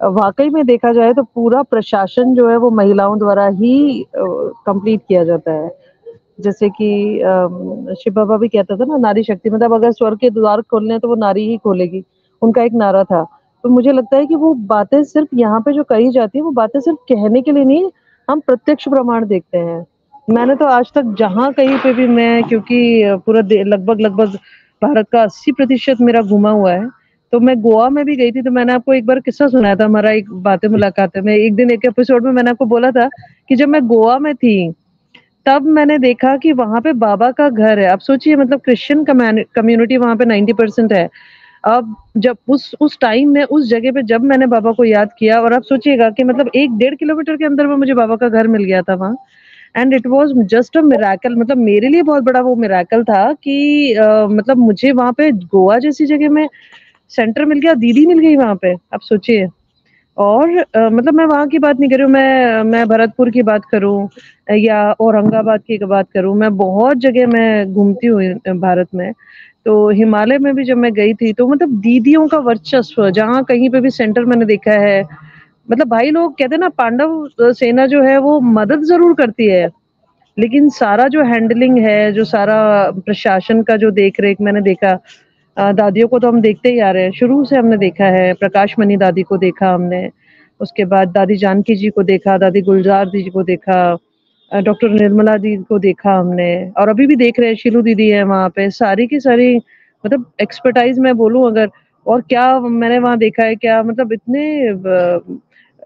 वाकई में देखा जाए तो पूरा प्रशासन जो है वो महिलाओं द्वारा ही कंप्लीट किया जाता है। जैसे कि शिव बाबा भी कहता था ना नारी शक्ति मतलब अगर स्वर्ग के द्वार खोलने तो वो नारी ही खोलेगी उनका एक नारा था। तो मुझे लगता है कि वो बातें सिर्फ़ यहाँ पे जो कही जाती है वो बातें सिर्फ़ कहने के लिए नहीं हम प्रत्यक्ष प्रमाण देखते हैं। मैंने तो आज तक जहाँ कहीं पे भी मैं, क्योंकि पूरा लगभग लगभग भारत का अस्सी प्रतिशत मेरा घुमा हुआ है। तो मैं गोवा में भी गई थी तो मैंने आपको एक बार किस्सा सुनाया था, हमारा एक बातें मुलाकात मैं एक दिन एक एपिसोड में मैंने आपको बोला था कि जब मैं गोवा में थी, तब मैंने देखा कि वहाँ पे बाबा का घर है। आप सोचिए मतलब क्रिश्चियन कम्युनिटी वहाँ पे नाइन्टी परसेंट है। अब जब उस उस टाइम में उस जगह पे जब मैंने बाबा को याद किया और आप सोचिएगा कि मतलब एक डेढ़ किलोमीटर के अंदर में मुझे बाबा का घर मिल गया था वहाँ। And it was just a मतलब मेरे लिए बहुत बड़ा वो मिराकल था कि uh, मतलब मुझे वहाँ पे गोवा जैसी जगह में सेंटर मिल गया दीदी मिल गई वहाँ पे आप सोचिए। और आ, मतलब मैं वहाँ की बात नहीं कर मैं मैं भरतपुर की बात करूँ या औरंगाबाद की बात करूँ मैं बहुत जगह मैं घूमती हूँ भारत में। तो हिमालय में भी जब मैं गई थी तो मतलब दीदियों का वर्चस्व, जहाँ कहीं पे भी सेंटर मैंने देखा है। मतलब भाई लोग कहते हैं ना, पांडव सेना जो है, वो मदद ज़रूर करती है। लेकिन सारा जो हैंडलिंग है, जो सारा प्रशासन का जो देख रेख मैंने देखा दादियों को तो हम देखते ही आ रहे हैं। शुरू से हमने देखा है प्रकाश मनी दादी को देखा हमने। उसके बाद दादी जानकी जी को देखा, दादी गुलजार जी को देखा। डॉक्टर निर्मला जी को देखा हमने और अभी भी देख रहे हैं, शिलू दीदी है वहाँ पे। सारी की सारी मतलब एक्सपर्टाइज मैं बोलूँ अगर, और क्या मैंने वहाँ देखा है, क्या मतलब इतने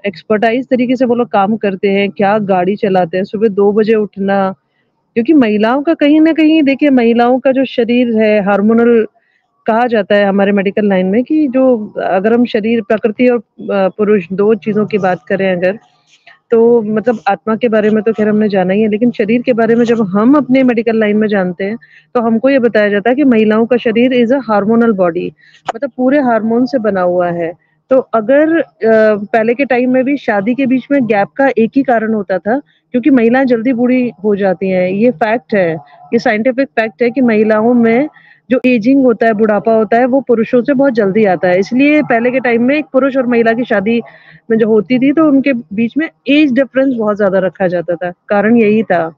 एक्सपर्टाइज तरीके से वो लोग काम करते हैं, क्या गाड़ी चलाते हैं, सुबह दो बजे उठना। क्योंकि महिलाओं का कहीं ना कहीं, देखिए महिलाओं का जो शरीर है हार्मोनल कहा जाता है हमारे मेडिकल लाइन में कि जो अगर हम शरीर, प्रकृति और पुरुष दो चीज़ों की बात करें अगर तो मतलब आत्मा के बारे में तो खैर हमने जाना ही है, लेकिन शरीर के बारे में जब हम अपने मेडिकल लाइन में जानते हैं तो हमको ये बताया जाता है कि महिलाओं का शरीर इज़ अ हार्मोनल बॉडी मतलब पूरे हार्मोन से बना हुआ है। तो अगर पहले के टाइम में भी शादी के बीच में गैप का एक ही कारण होता था, क्योंकि महिलाएँ जल्दी बूढ़ी हो जाती हैं, ये फैक्ट है। ये साइंटिफिक फैक्ट है कि महिलाओं में जो एजिंग होता है, बुढ़ापा होता है, वो पुरुषों से बहुत जल्दी आता है। इसलिए पहले के टाइम में एक पुरुष और महिला की शादी में जो होती थी तो उनके बीच में एज डिफरेंस बहुत ज़्यादा रखा जाता था। कारण यही था।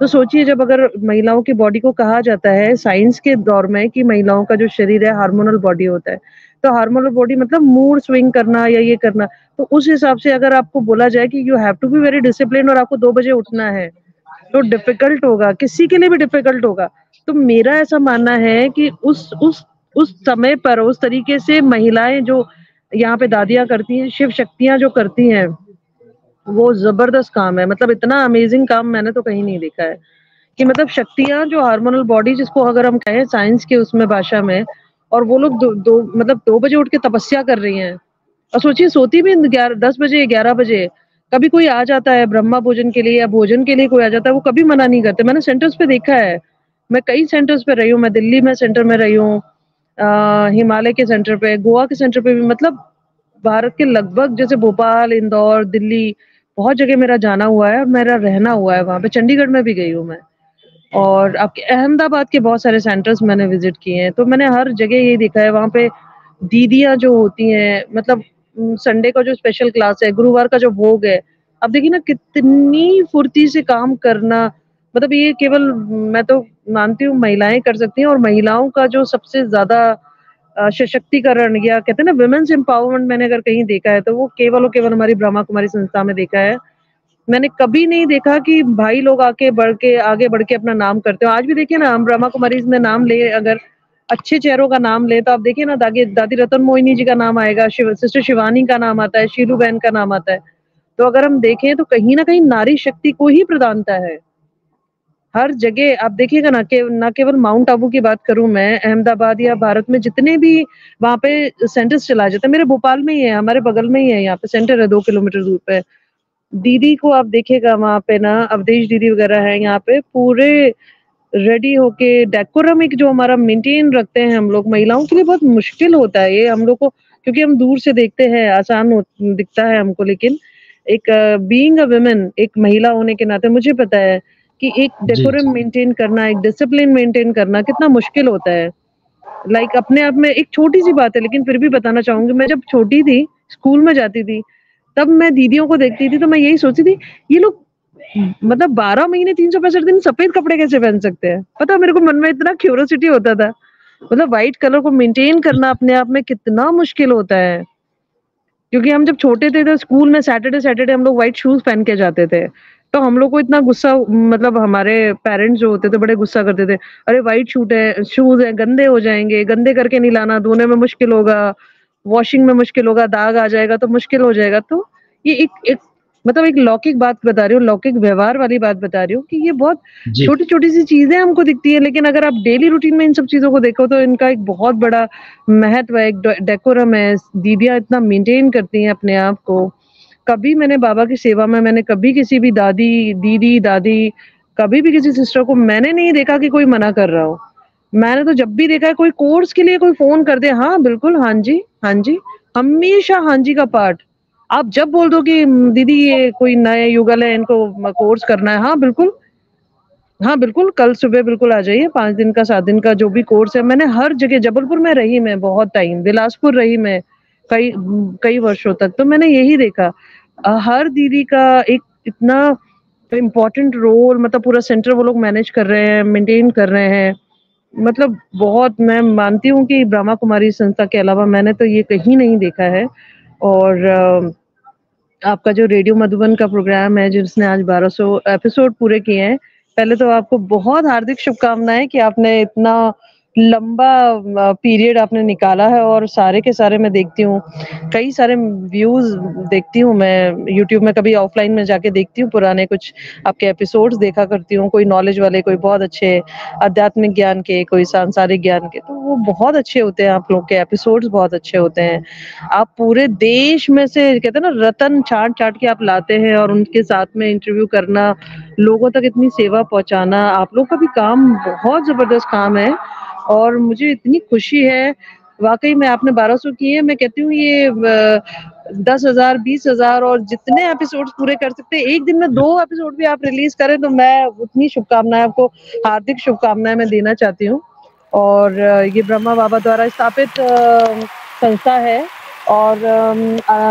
तो सोचिए, जब अगर महिलाओं की बॉडी को कहा जाता है साइंस के दौर में कि महिलाओं का जो शरीर है हार्मोनल बॉडी होता है तो हार्मोनल बॉडी मतलब मूड स्विंग करना या ये करना तो उस हिसाब से अगर आपको बोला जाए कि you have to be very discipline और आपको दो बजे उठना है तो डिफ़िकल्ट होगा किसी के लिए भी डिफ़िकल्ट होगा। तो मेरा ऐसा मानना है कि उस उस उस समय पर उस तरीके से महिलाएँ जो यहाँ पे दादियाँ करती हैं शिव शक्तियाँ जो करती हैं वो ज़बरदस्त काम है। मतलब इतना अमेजिंग काम मैंने तो कहीं नहीं देखा है कि मतलब शक्तियाँ जो हार्मोनल बॉडी जिसको अगर हम कहें साइंस के उसमें भाषा में और वो लोग दो, दो मतलब दो बजे उठ के तपस्या कर रही हैं। और सोचिए सोती भी ग्यारह दस बजे ग्यारह बजे कभी कोई आ जाता है ब्रह्मा भोजन के लिए या भोजन के लिए कोई आ जाता है, वो कभी मना नहीं करते। मैंने सेंटर्स पे देखा है। मैं कई सेंटर्स पे रही हूँ। मैं दिल्ली में सेंटर में रही हूँ हिमालय के सेंटर पे, गोवा के सेंटर पे भी। मतलब भारत के लगभग जैसे भोपाल, इंदौर, दिल्ली, बहुत जगह मेरा जाना हुआ है, मेरा रहना हुआ है वहाँ पे। चंडीगढ़ में भी गई हूँ मैं। और आपके अहमदाबाद के बहुत सारे सेंटर्स मैंने विज़िट किए हैं। तो मैंने हर जगह ये देखा है। वहाँ पे दीदियाँ जो होती हैं मतलब संडे का जो स्पेशल क्लास है, गुरुवार का जो भोग है अब देखिए ना कितनी फुर्ती से काम करना मतलब ये केवल, मैं तो मानती हूँ महिलाएँ कर सकती हैं और महिलाओं का जो सबसे ज़्यादा सशक्तिकरण या कहते हैं ना वुमेन्स एम्पावरमेंट मैंने अगर कहीं देखा है तो वो केवल और केवल हमारी ब्रह्मा कुमारी संस्था में देखा है। मैंने कभी नहीं देखा कि भाई लोग आके बढ़ के, आगे बढ़ के अपना नाम करते हो। आज भी देखिए ना, हम ब्रह्मा कुमारी में नाम ले अगर अच्छे चेहरों का नाम ले तो आप देखिए ना दादी दादी रतन मोहिनी जी का नाम आएगा, शिव सिस्टर शिवानी का नाम आता है शीलू बहन का नाम आता है। तो अगर हम देखें तो कहीं ना कहीं नारी शक्ति को ही प्रधानता है। हर जगह, आप देखिएगा ना के ना केवल माउंट आबू की बात करूँ मैं, अहमदाबाद या भारत में जितने भी वहाँ पे सेंटर्स चलाए जाते हैं, मेरे भोपाल में ही है, हमारे बगल में ही है, यहाँ पे सेंटर है, दो किलोमीटर दूर पे। दीदी को आप देखिएगा वहाँ पे ना, अवधेश दीदी वगैरह है, यहाँ पे पूरे रेडी होके डेकोरम एक जो हमारा मेंटेन रखते हैं हम लोग महिलाओं के लिए बहुत मुश्किल होता है ये। हम लोग को क्योंकि हम दूर से देखते हैं आसान दिखता है हमको लेकिन एक बीइंग अ वुमेन एक महिला होने के नाते मुझे पता है कि एक डेकोरम मेंटेन करना एक डिसिप्लिन मेंटेन करना कितना मुश्किल होता है। लाइक like, अपने आप में एक छोटी सी बात है लेकिन फिर भी बताना चाहूँगी मैं जब छोटी थी स्कूल में जाती थी तब मैं दीदियों को देखती थी तो मैं यही सोचती थी ये लोग मतलब बारह महीने तीन सौ पैंसठ दिन सफ़ेद कपड़े कैसे पहन सकते हैं? पता, मेरे को मन में इतना क्यूरोसिटी होता था। मतलब व्हाइट कलर को मेंटेन करना अपने आप में कितना मुश्किल होता है। क्योंकि हम जब छोटे थे तो स्कूल में सैटरडे सैटरडे हम लोग व्हाइट शूज़ पहन के जाते थे। तो हम लोग को इतना गुस्सा मतलब हमारे पेरेंट्स जो होते थे, बड़े गुस्सा करते थे। अरे व्हाइट शूट है शूज़ है, गंदे हो जाएँगे, गंदे करके नहीं लाना, धोने में मुश्किल होगा वॉशिंग में मुश्किल होगा, दाग आ जाएगा तो मुश्किल हो जाएगा। तो ये एक एक मतलब एक लौकिक बात बता रही हूँ लौकिक व्यवहार वाली बात बता रही हूँ कि ये बहुत छोटी छोटी सी चीज़ें हमको दिखती है लेकिन अगर आप डेली रूटीन में इन सब चीज़ों को देखो तो इनका एक बहुत बड़ा महत्व है एक डेकोरम है दीदियाँ इतना मेंटेन करती हैं अपने आप को। कभी मैंने बाबा की सेवा में मैंने कभी किसी भी दादी दीदी दादी कभी भी किसी सिस्टर को मैंने नहीं देखा कि कोई मना कर रहा हो। मैंने तो जब भी देखा है कोई कोर्स के लिए कोई फ़ोन कर दे हाँ बिल्कुल हाँ जी हाँ जी हमेशा हाँ जी का पार्ट आप जब बोल दो कि दीदी, ये कोई नए युगल है इनको कोर्स करना है। हाँ बिल्कुल। हाँ बिल्कुल, कल सुबह बिल्कुल आ जाइए। पाँच दिन का, सात दिन का जो भी कोर्स है, मैंने हर जगह, जबलपुर में रही मैं बहुत टाइम बिलासपुर रही मैं कई कई वर्षों तक। तो मैंने यही देखा हर दीदी का एक इतना इम्पोर्टेंट रोल मतलब पूरा सेंटर वो लोग मैनेज कर रहे हैं मेंटेन कर रहे हैं। मतलब बहुत, मैं मानती हूँ कि ब्रह्मा कुमारी संस्था के अलावा मैंने तो ये कहीं नहीं देखा है। और आपका जो रेडियो मधुबन का प्रोग्राम है, जिसने आज 1200 एपिसोड पूरे किए हैं, पहले तो आपको बहुत हार्दिक शुभकामनाएँ कि आपने इतना लंबा पीरियड आपने निकाला है और सारे के सारे मैं देखती हूँ। कई सारे व्यूज़ देखती हूँ मैं। यूट्यूब में कभी ऑफलाइन में जाके देखती हूँ पुराने कुछ आपके एपिसोड्स देखा करती हूँ। कोई नॉलेज वाले, कोई बहुत अच्छे आध्यात्मिक ज्ञान के, कोई सांसारिक ज्ञान के। तो वो बहुत अच्छे होते हैं आप लोग के एपिसोड्स बहुत अच्छे होते हैं। आप पूरे देश में से कहते हैं ना, रतन छाट छाट के आप लाते हैं और उनके साथ में इंटरव्यू करना, लोगों तक इतनी सेवा पहुंचाना, आप लोग का भी काम बहुत ज़बरदस्त काम है। और मुझे इतनी खुशी है। वाकई में आपने 1200 किए मैं कहती हूँ, ये दस हज़ार, बीस हज़ार और जितने एपिसोड पूरे कर सकते हैं, एक दिन में दो एपिसोड भी आप रिलीज़ करें तो मैं उतनी शुभकामनाएँ आपको, हार्दिक शुभकामनाएँ मैं देना चाहती हूँ। और ये ब्रह्मा बाबा द्वारा स्थापित संस्था है और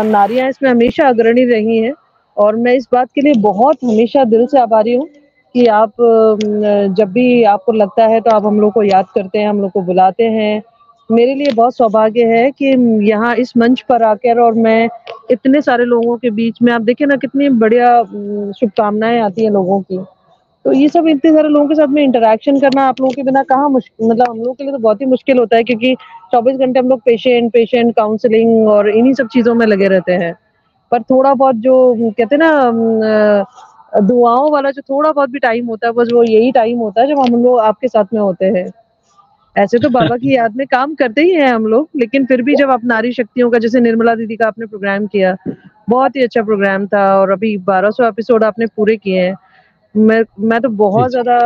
नारियाँ इसमें हमेशा अग्रणी रही हैं। और मैं इस बात के लिए बहुत हमेशा दिल से आभारी हूँ कि आप जब भी आपको लगता है तो आप हम लोग को याद करते हैं, हम लोग को बुलाते हैं। मेरे लिए बहुत सौभाग्य है कि यहाँ इस मंच पर आकर और मैं इतने सारे लोगों के बीच में, आप देखें ना कितनी बढ़िया शुभकामनाएँ आती हैं लोगों की। तो ये सब इतने सारे लोगों के साथ में इंटरेक्शन करना आप लोगों के बिना कहाँ मुश्किल मतलब हम लोगों के लिए तो बहुत ही मुश्किल होता है क्योंकि 24 घंटे हम लोग पेशेंट पेशेंट काउंसलिंग और इन्हीं सब चीज़ों में लगे रहते हैं। पर थोड़ा बहुत जो, कहते हैं ना दुआओं वाला जो थोड़ा बहुत भी टाइम होता है बस वो यही टाइम होता है जब हम लोग आपके साथ में होते हैं। ऐसे तो बाबा की याद में काम करते ही हैं हम लोग लेकिन फिर भी जब आप नारी शक्तियों का जैसे निर्मला दीदी का आपने प्रोग्राम किया बहुत ही अच्छा प्रोग्राम था और अभी 1200 एपिसोड आपने पूरे किए हैं। मैं मैं तो बहुत ज़्यादा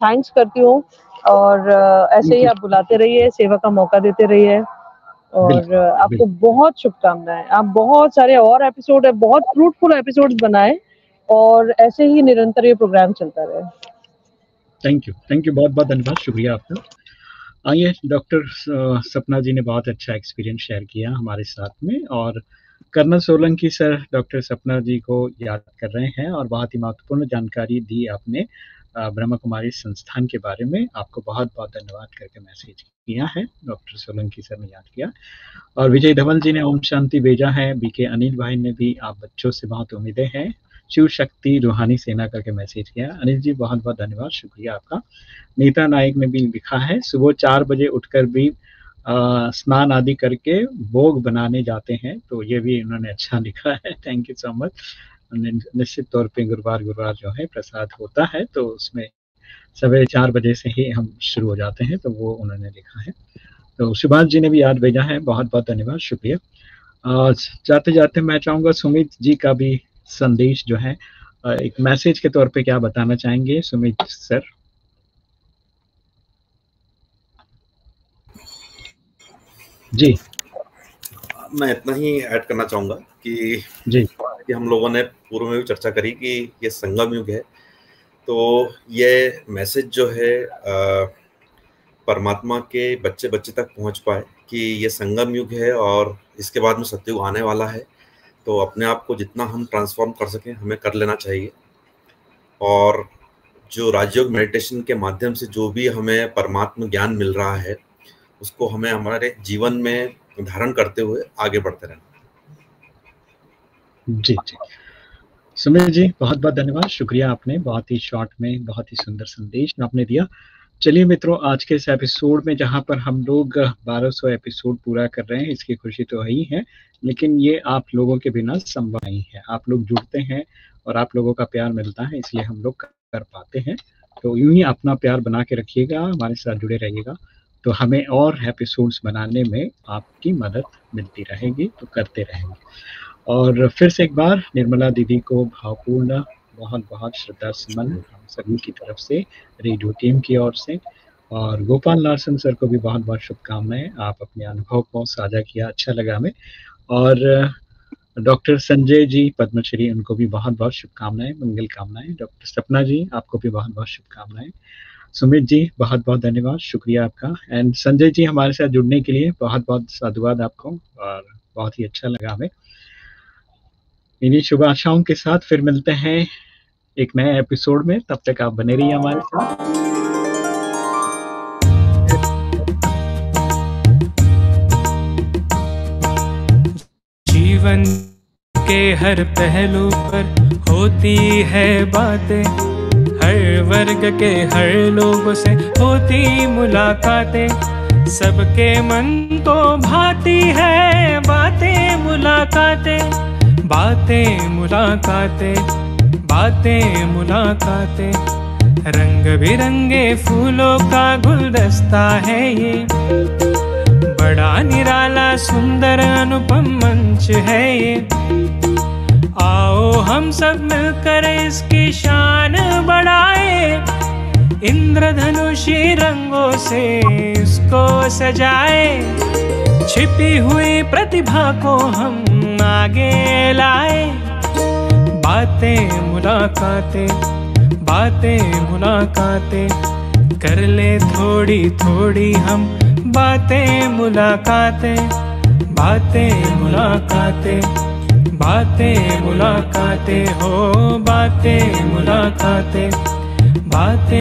थैंक्स करती हूँ और ऐसे ही आप बुलाते रहिए सेवा का मौका देते रहिए और आपको बहुत शुभकामनाएँ। आप बहुत सारे और एपिसोड है बहुत फ्रूटफुल एपिसोड बनाए। और ऐसे ही निरंतर ये प्रोग्राम चलता रहे। थैंक यू थैंक यू बहुत बहुत धन्यवाद। शुक्रिया आपका। आइए डॉक्टर सपना जी ने बहुत अच्छा एक्सपीरियंस शेयर किया हमारे साथ में और colonel Solanki sir doctor Sapna जी को याद कर रहे हैं और बहुत ही महत्वपूर्ण जानकारी दी आपने ब्रह्म कुमारी संस्थान के बारे में। आपको बहुत बहुत धन्यवाद करके मैसेज किया है डॉक्टर सोलंकी सर ने याद किया। और विजय धवल जी ने ओम शांति भेजा है। बीके अनिल भाई ने भी आप बच्चों से बहुत उम्मीदें हैं। शिव शक्ति रूहानी सेना करके मैसेज किया। अनिल जी बहुत बहुत धन्यवाद। शुक्रिया आपका। नीता नायक ने भी लिखा है, सुबह चार बजे उठकर भी स्नान आदि करके भोग बनाने जाते हैं तो ये भी उन्होंने अच्छा [laughs] लिखा है। थैंक यू सो मच निश्चित तौर पे गुरुवार गुरुवार जो है प्रसाद होता है तो उसमें सवेरे चार बजे से ही हम शुरू हो जाते हैं तो वो उन्होंने लिखा है। तो सुभाष जी ने भी याद भेजा है। बहुत बहुत धन्यवाद। शुक्रिया। जाते जाते मैं चाहूँगा सुमित जी का भी संदेश जो है एक मैसेज के तौर पे क्या बताना चाहेंगे सुमित सर? जी। मैं इतना ही ऐड करना चाहूँगा कि जी। कि हम लोगों ने पूर्व में भी चर्चा करी कि ये संगम युग है। तो ये मैसेज जो है परमात्मा के बच्चे बच्चे तक पहुँच पाए कि ये संगम युग है और इसके बाद में सत्युग आने वाला है। तो अपने आप को जितना हम ट्रांसफॉर्म कर सकें, हमें कर लेना चाहिए। और जो राजयोग मेडिटेशन के माध्यम से जो भी हमें परमात्मा ज्ञान मिल रहा है, उसको हमें हमारे जीवन में धारण करते हुए आगे बढ़ते रहना। जी जी। सुमित जी बहुत बहुत धन्यवाद। शुक्रिया आपने, बहुत ही शॉर्ट में, बहुत ही सुंदर संदेश आपने दिया। चलिए मित्रों, आज के इस एपिसोड में जहाँ पर हम लोग 1200 एपिसोड पूरा कर रहे हैं, इसकी खुशी तो ही है, लेकिन ये आप लोगों के बिना संभव नहीं है। आप लोग जुड़ते हैं और आप लोगों का प्यार मिलता है, इसलिए हम लोग कर पाते हैं। तो यूँ ही अपना प्यार बना के रखिएगा, हमारे साथ जुड़े रहिएगा। तो हमें और एपिसोड्स बनाने में आपकी मदद मिलती रहेगी तो करते रहेंगे। और फिर से एक बार निर्मला दीदी को भावपूर्ण बहुत बहुत श्रद्धा सुमन हम सभी की तरफ़ से, रेडियो टीम की ओर से। और गोपाल लार्सन सर को भी बहुत बहुत शुभकामनाएँ। आप अपने अनुभव को साझा किया अच्छा लगा हमें। और डॉक्टर संजय जी, पद्मश्री, उनको भी बहुत बहुत शुभकामनाएँ, मंगल कामनाएँ। डॉक्टर सपना जी, आपको भी बहुत बहुत शुभकामनाएँ। सुमित जी, बहुत बहुत धन्यवाद, शुक्रिया आपका। एंड संजय जी, हमारे साथ जुड़ने के लिए बहुत बहुत साधुवाद आपको, और बहुत ही अच्छा लगा हमें। इन्हीं शुभ आशाओं के साथ फिर मिलते हैं। एक नए एपिसोड में, तब तक आप बने रहिए हमारे साथ। जीवन के हर पहलू पर होती है बातें। हर वर्ग के हर लोगों से होती मुलाकातें। सबके मन को भाती है बातें, मुलाकातें। बातें, मुलाकातें। बातें, मुलाकातें। रंग बिरंगे फूलों का गुलदस्ता है ये। बड़ा निराला, सुंदर अनुपम मंच है ये। आओ हम सब मिलकर इसकी शान बढ़ाए। इंद्रधनुषी रंगों से इसको सजाए। छिपी हुई प्रतिभा को हम आगे लाए। बातें मुलाकातें बातें मुलाकातें कर ले थोड़ी थोड़ी हम। बातें मुलाकातें बातें मुलाकातें बातें मुलाकातें हो, बातें मुलाकातें, बातें